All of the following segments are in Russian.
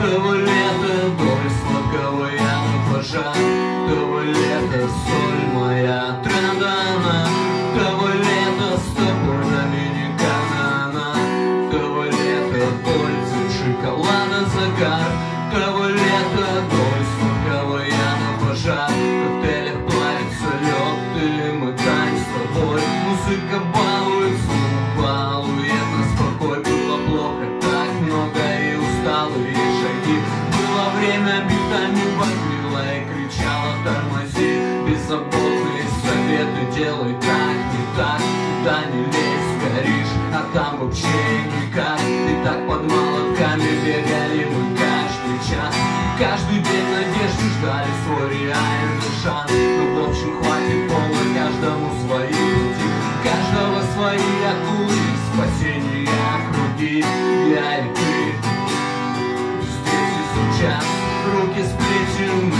Того лета боль сладкого яма пожар Того лета соль моя традана Того лета с тобой доминикана. Она Того лета дольце шоколада загар. Того лета боль сладкого яма пожар В коктейлях плавится лед или мы танец с тобой. Музыка балует, Битами бомбила и кричала тормози Беззаботные советы делай так, не так Туда не лезь, горишь, а там вообще никак. И так под молотками бегали мы каждый час. Каждый день надежды ждали свой реальный шанс. Ну в общем хватит пола каждому свои пути. Каждого свои акулы, спасения круги. Я Руки сплетены,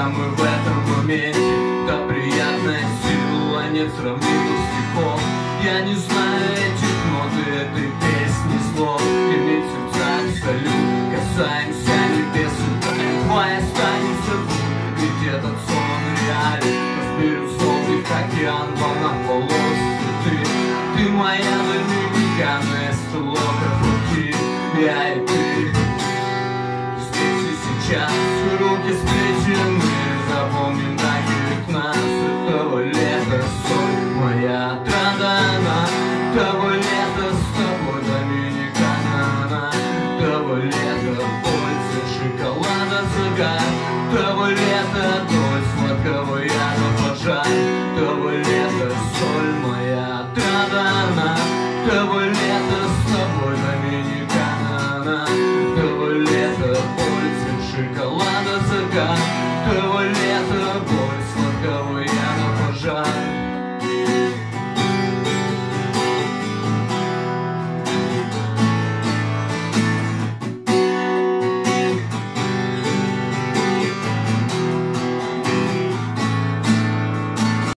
пока мы в этом моменте Да приятная сила нет сравнимых стихов Я не знаю этих нот и этой песни слов. Иметь в сердцах салют, касаемся небес и Твоя останется. Ведь этот сон реален. Разбирюзовый океан, волна полос Ты, ты моя доминикана, стелока пути Я и try.